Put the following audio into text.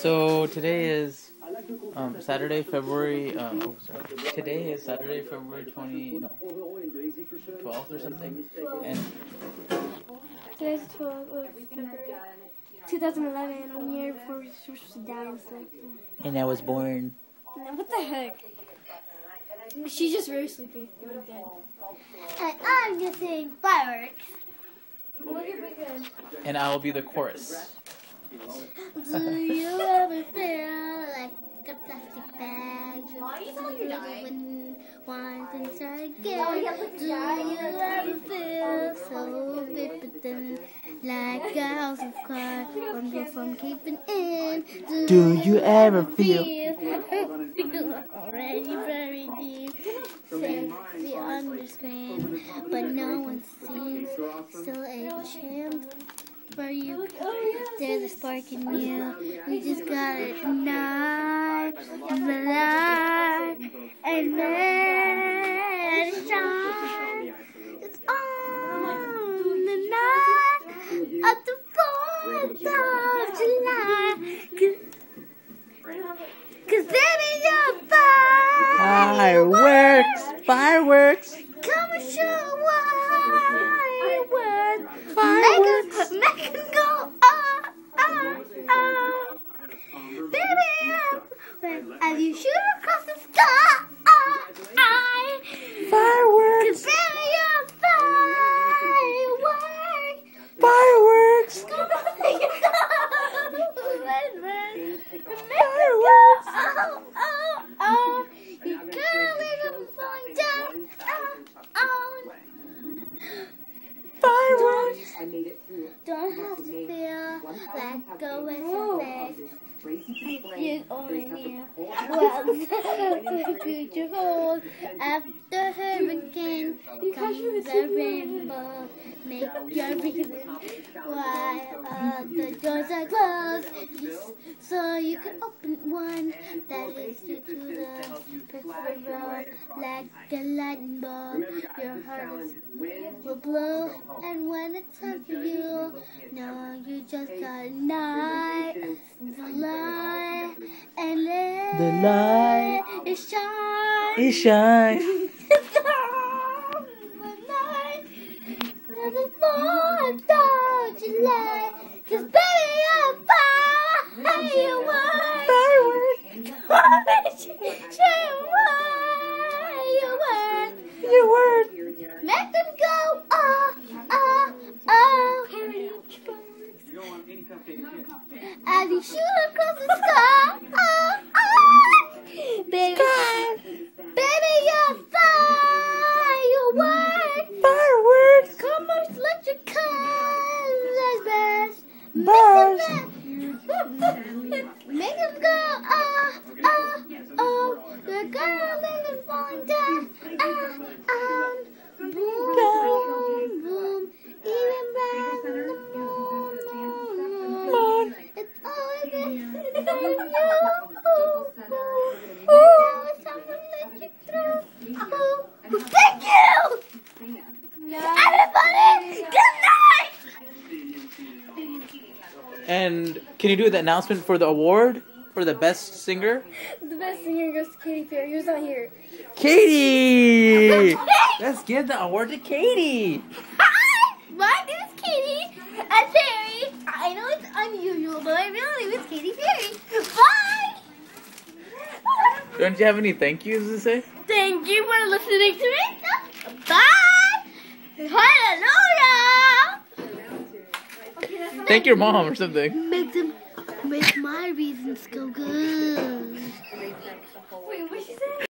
So today is um, Saturday, February. Um, oh, sorry. Today is Saturday, February twenty, no, twelfth or something. And Today's 12 of February 2011, one year before we were to die and I was born. No, what the heck? She's just very sleepy. You're dead. And I'm gonna sing fireworks. And I will be the chorus. Do you ever feel like a plastic bag? Why you sound like you're dying? When wine and start again. Do you ever feel so bitten like a house of cards? One day from keeping in. Do you ever feel? feel already very deep? Sexy on the screen, but no one sees. Still a chance for you. There's a spark in you. You just gotta ignite the light and let it shine. It's on the night of the 4th of July. Cause, Cause baby, you're Fireworks! Fireworks! Come and show why work. Fireworks. Make, 'em- make go. Baby, as you shoot across the sky. Fireworks! Cause baby, you're firework. Fireworks! Come on, you go. Red, red. Fireworks! Oh, oh, oh. You gotta leave them falling down. Oh, oh. Fireworks! Don't have to feel like go with your face. You only knew what the future holds. After hurricane comes the rainbow. Your reason why all the doors are closed. So you can open one that leads you to the perfect road. Like a lightning bulb, your heart will blow. And when it's time for you, no, you just gotta night the light and let The light it shine. is shine. 'Cause baby, I'm fireworks. Fireworks! Fireworks. Your word! Make them go, ah, ah, ah. As you shoot across the sky, ah, ah. Baby, baby, you're fireworks. Fireworks! Come on, let your colors burst. Bars! Make them go, ah, ah, oh. The girl living falling down, ah, ah. Boom, boom, boom. Even bright in the moon, moon. It's always been you. Let you through. Oh, thank you! Everybody, good night! And can you do the announcement for the award for the best singer? The best singer goes to Katy Perry, who's not here. Katie! Let's give the award to Katie! Hi, my name is Katie and Perry. I know it's unusual, but my real name is Katy Perry. Bye! Don't you have any thank yous to say? Thank you for listening to me. Bye! Hallelujah! Thank your mom or something. Make my reasons go good. Wait, what she say?